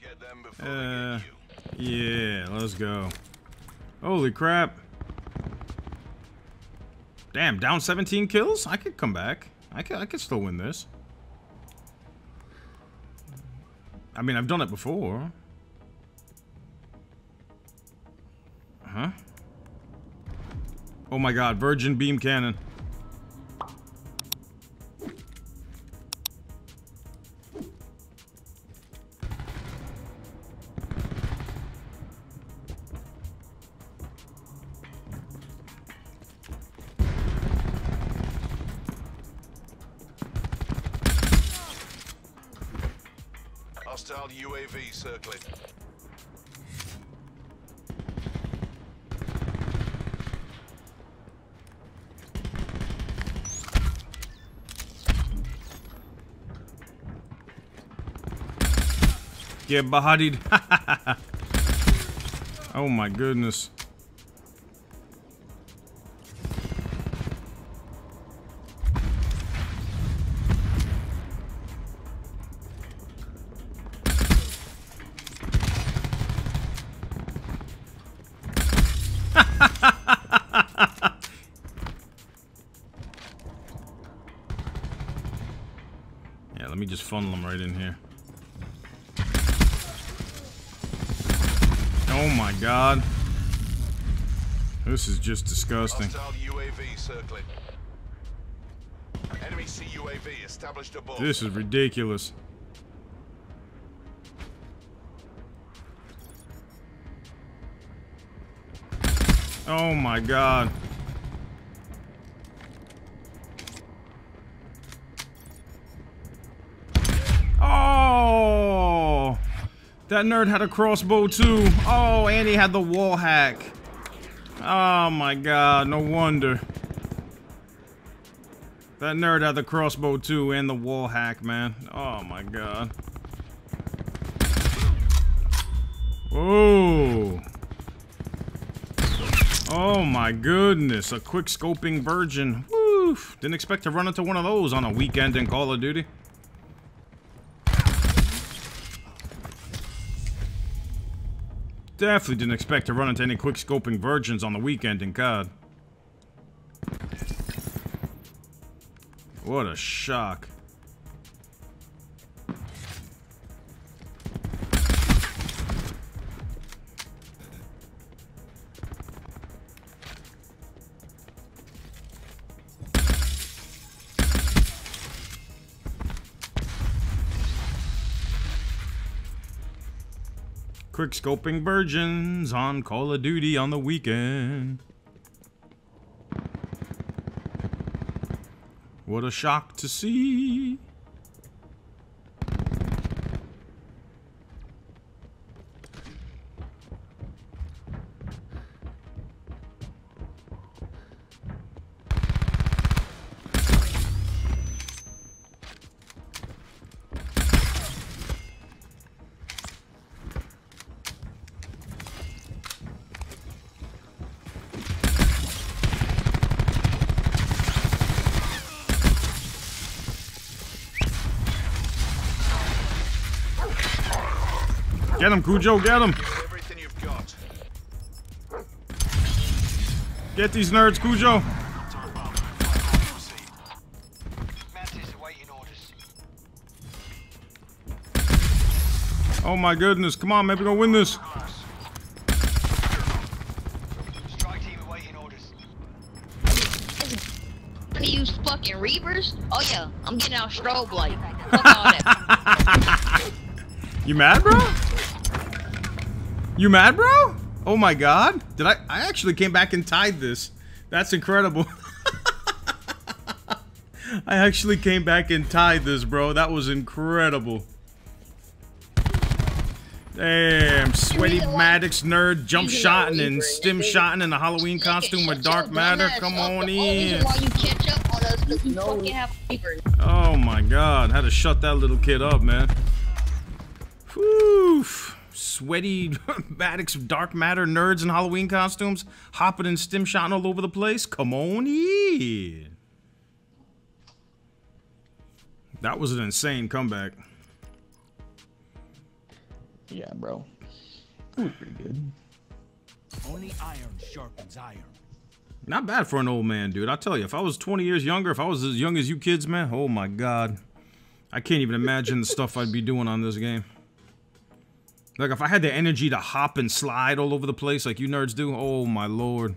Get them before Uh, they get you. yeah, let's go. Holy crap. Damn, down 17 kills? I could come back. I could, I could still win this. I mean, I've done it before. Huh? Oh my god, Virgin Beam Cannon. Get bodied. oh my goodness. yeah, let me just funnel them right in here. Oh my god. This is just disgusting. UAV circling. Enemy CUAV established above. This is ridiculous. Oh my god. That nerd had a crossbow too. Oh, and he had the wall hack. Oh my god, no wonder. That nerd had the crossbow too and the wall hack, man. Oh my god. Whoa. Oh my goodness, a quick scoping virgin. Didn't expect to run into one of those on a weekend in Call of Duty. Definitely didn't expect to run into any quick scoping virgins on the weekend in COD. What a shock. Quick scoping virgins on Call of Duty on the weekend. What a shock to see. Get him, Cujo, get him. Everything you've got. Get these nerds, Cujo. Mantis awaiting orders. Oh my goodness, come on, man, we're gonna win this. Strike team awaiting orders. Gonna use fucking Reapers? Oh yeah, I'm getting out strobe light. Fuck all that. You mad, bro? You mad, bro? Oh my god. Did I I actually came back and tied this. That's incredible. I actually came back and tied this, bro. That was incredible. Damn, sweaty Maddox nerd jump shotting and stim shotting in a Halloween costume with dark matter. Come on in. Why you catch up on us? Cause you fucking have Reapers. Oh my god, had to shut that little kid up, man. Whew. Sweaty Maddox dark matter nerds in Halloween costumes, hopping and stim shotting all over the place. Come on in. That was an insane comeback. Yeah, bro. It was pretty good. Only iron sharpens iron. Not bad for an old man, dude. I tell you, if I was 20 years younger, if I was as young as you kids, man, oh my god. I can't even imagine the stuff I'd be doing on this game. Like, if I had the energy to hop and slide all over the place like you nerds do, oh my lord.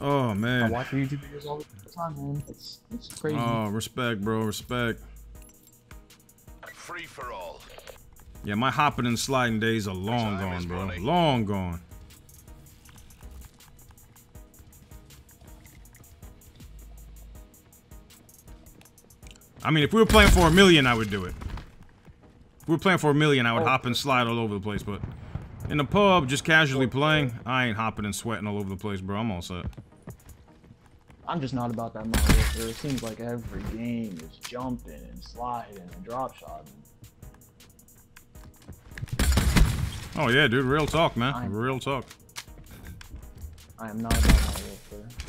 Oh, man. I watch YouTube videos all the time, man. It's, it's crazy. Oh, respect, bro, respect. Free for all. Yeah, my hopping and sliding days are long gone, bro. money. Long gone. I mean, if we were playing for a million, I would do it. If we were playing for a million, I would oh. hop and slide all over the place, but in the pub, just casually oh. playing, I ain't hopping and sweating all over the place, bro. I'm all set. I'm just not about that Modern It seems like every game is jumping and sliding and drop shotting. Oh yeah, dude, real talk, man. I'm- Real talk. I am not about Modern Warfare.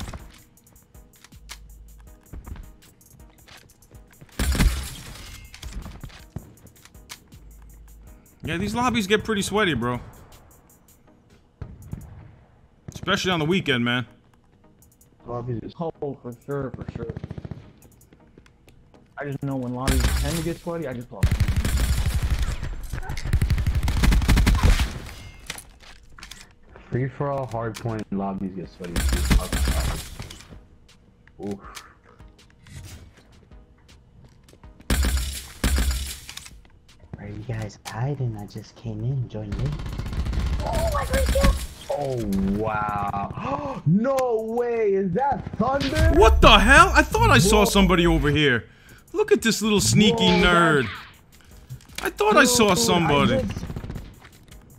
Yeah, these lobbies get pretty sweaty, bro. Especially on the weekend, man. Lobbies is cold for sure, for sure. I just know when lobbies tend to get sweaty, I just love it. Free for all hard point lobbies get sweaty. Oof. Where are you guys hiding? I just came in, and joined in. Oh, oh wow! no way! Is that thunder? What the hell? I thought I saw somebody over here. Look at this little sneaky Whoa, nerd. I thought I saw somebody. I just-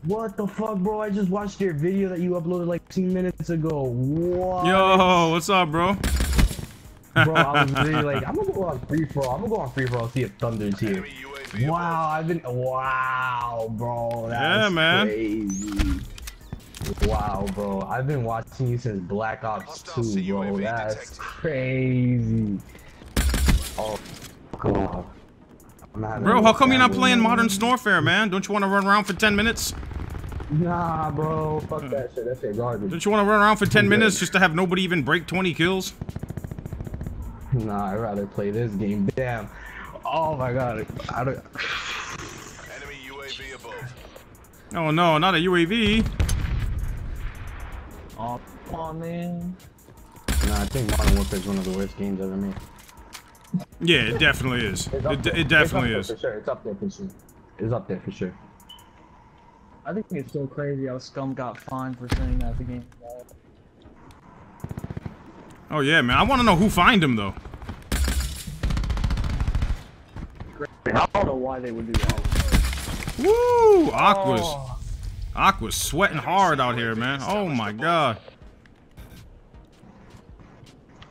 What the fuck, bro? I just watched your video that you uploaded like 15 minutes ago. What? Yo, what's up, bro? Bro, I was really like, I'm gonna go on free for all. I'm gonna go on free for all. See if thunder's here. Enemy UAV Wow, I've been. Wow, bro. That's Yeah, man. Crazy. Wow, bro. I've been watching you since Black Ops 2, bro. CUAV That's detected. crazy. Oh, God. Bro, how come you're not playing Modern moment. Snowfare, man? Don't you want to run around for 10 minutes? Nah, bro. Fuck that shit. That shit garbage. Don't you want to run around for 10 minutes just to have nobody even break 20 kills? Nah, I'd rather play this game. Damn. Oh my god. I don't. Enemy UAV above. Oh no, not a UAV. Oh, come on, man. Nah, I think Modern Warfare is one of the worst games ever made. Yeah, it definitely is. It, there. it definitely is. For sure. It's up there for sure. It's up there for sure. I think it's so crazy how Scump got fined for saying that the game. Oh yeah, man. I want to know who fined him though. I don't know why they would do that. Woo! Aqua's oh. Aqua's sweating hard out here, man. Oh my god.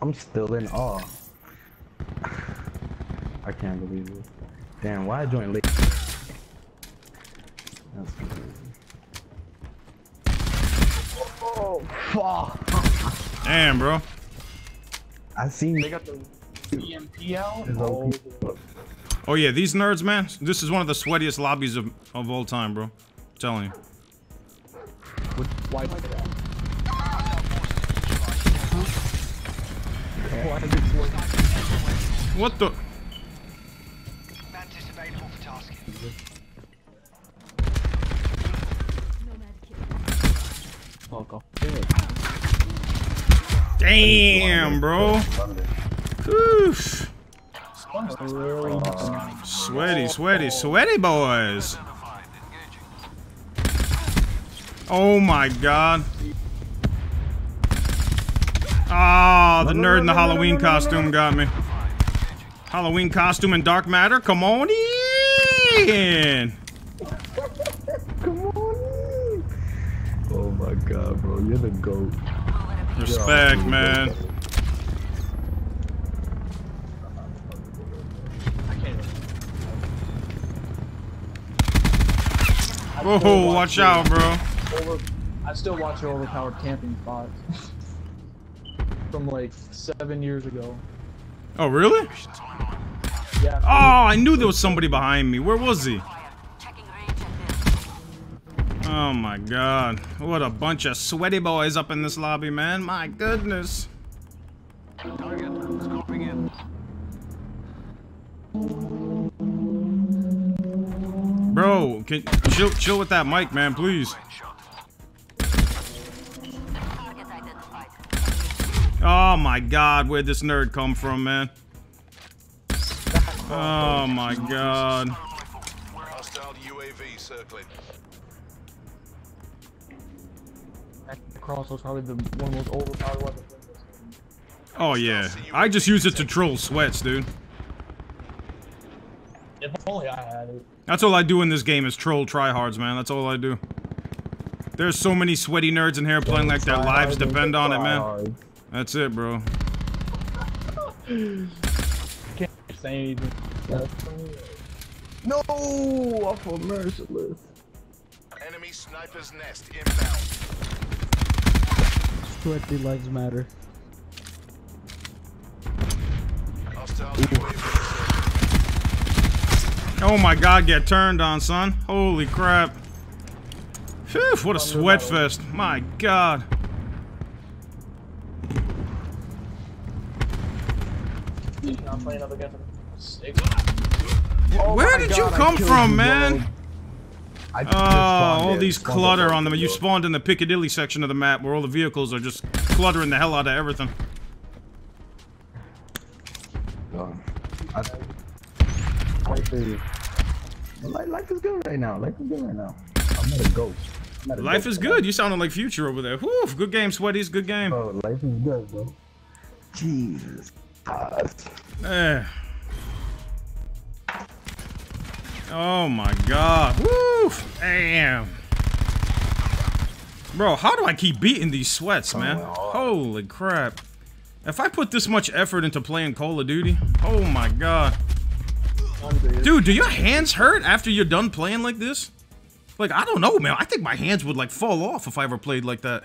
I'm still in awe. I can't believe it. Damn, why I joined late? That's crazy. Oh, fuck. Damn, bro. I seen They got the EMP out. Oh, okay. Oh yeah, these nerds, man. This is one of the sweatiest lobbies of, of all time, bro. I'm telling you. that? Why? What the? Fuck off. Damn, bro. Oof. Really? Sweaty, sweaty, sweaty boys. Oh my god. Ah, the nerd in the Halloween costume got me. Halloween costume and dark matter. Come on in. Come on. in! Oh my god, bro. You're the GOAT. Respect, man. Whoa, watch out, bro. Over, I still watch your overpowered camping spots from like seven years ago. Oh, really? Yeah. Oh, I knew there was somebody behind me. Where was he? Oh my god. What a bunch of sweaty boys up in this lobby, man. My goodness. Target. Scoping in. Bro, can chill chill with that mic, man, please. Oh my god, where'd this nerd come from, man? Oh my god. Hostile UAV circling. That cross was probably the one most overpowered weapons. in this game. Oh yeah. I just use it to troll sweats, dude. If only I had it. That's all I do in this game is troll tryhards, man. That's all I do. There's so many sweaty nerds in here playing like their lives depend on it, man. That's it, bro. Can't say anything. No, I feel merciless. Enemy sniper's nest inbound. Sweaty legs matter. Hostile UAV circling. Oh my god, get turned on, son. Holy crap. Phew, what a sweat fest. My god. Not playing up against him. Sick. Oh Where did you come from, man? bro. I ah, just Oh, all these clutter on them. You spawned in the Piccadilly section of the map where all the vehicles are just cluttering the hell out of everything. Life is, life is good right now. Life is good right now. I'm not a ghost. Not a Life ghost, is good. You sounded like Future over there. Whew, good game, Sweaties. Good game. Bro, life is good, bro. Jesus. God. Eh. Oh my god. Woo! Damn. Bro, how do I keep beating these sweats, man? Holy crap. If I put this much effort into playing Call of Duty, oh my god. Dude, do your hands hurt after you're done playing like this? Like, I don't know, man. I think my hands would like fall off if I ever played like that.